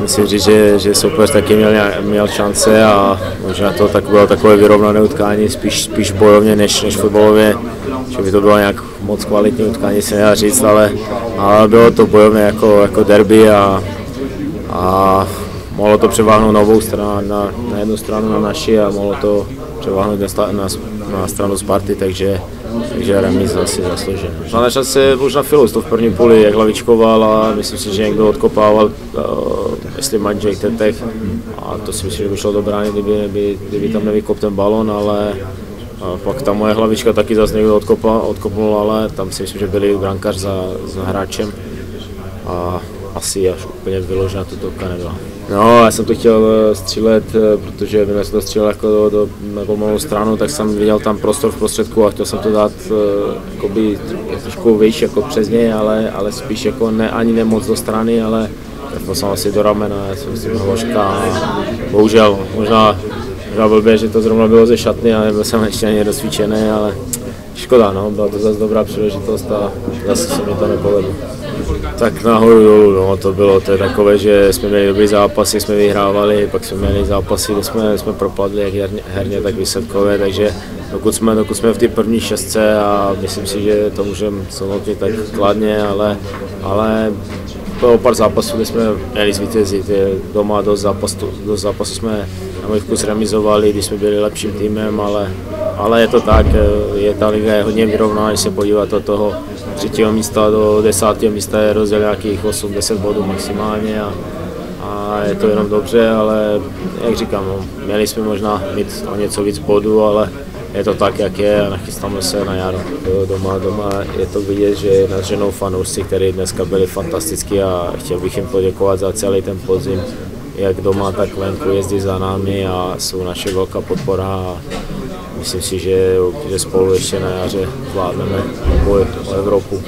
myslím říct, že, že soupeř taky měl, měl šance a možná to tak bylo takové vyrovnané utkání, spíš, spíš bojovně než, než fotbalově, že by to bylo nějak moc kvalitní utkání, se nedá říct, ale, ale bylo to bojovné jako, jako derby a, a mohlo to převáhnout na obou stranu, na, na jednu stranu na naši a mohlo to převáhnout na, na, na stranu Sparty, takže takže remis asi zasloužený. Na šance možná Filos to v první poli, jak hlavičkoval a myslím si, že někdo odkopával, uh, jestli Manžek, Tetech a to si myslím, že by šlo do brány, kdyby, kdyby, kdyby tam nevykop ten balon, ale a pak ta moje hlavička taky zase někdo odkopal, odkopnul, ale tam si myslím, že byli brankář za, za hráčem a asi až úplně vyložená to nebyla. No, já jsem to chtěl eh, střílet, eh, protože vím, jsem to střílel jako do, do malou stranu, tak jsem viděl tam prostor v prostředku a chtěl jsem to dát eh, jakoby, trošku výš jako přes něj, ale, ale spíš jako ne, ani ne moc do strany, ale trefil jsem asi do ramena, já jsem si hložka bohužel, možná, možná blbě, že to zrovna bylo ze šatny a nebyl jsem ještě ani rozsvíčený, ale škoda, no, byla to zase dobrá příležitost a zase se mi to nepovedlo. Tak nahoru dolů, no, to bylo to je takové, že jsme měli dobrý zápasy, jsme vyhrávali, pak jsme měli zápasy, kde jsme, jsme propadli jak herně, herně tak výsledkové, takže dokud jsme, dokud jsme v té první šestce a myslím si, že to můžeme celotně tak kladně, ale, ale bylo pár zápasů, kde jsme měli zvítězit. Doma do zápasu, do zápasu jsme na můj vkus remizovali, když jsme byli lepším týmem, ale, ale je to tak, je ta liga je hodně vyrovnaná, když se podívat od toho třetího místa do desátého místa je rozdíl nějakých 8-10 bodů maximálně a, a je to jenom dobře, ale jak říkám, no, měli jsme možná mít o něco víc bodů, ale je to tak, jak je a nachystáme se na jaro. Doma, doma je to vidět, že nás ženou fanoušci, kteří dneska byli fantastický a chtěl bych jim poděkovat za celý ten podzim, jak doma, tak venku jezdí za námi a jsou naše velká podpora a myslím si, že, že spolu ještě na jaře zvládneme boj o Evropu.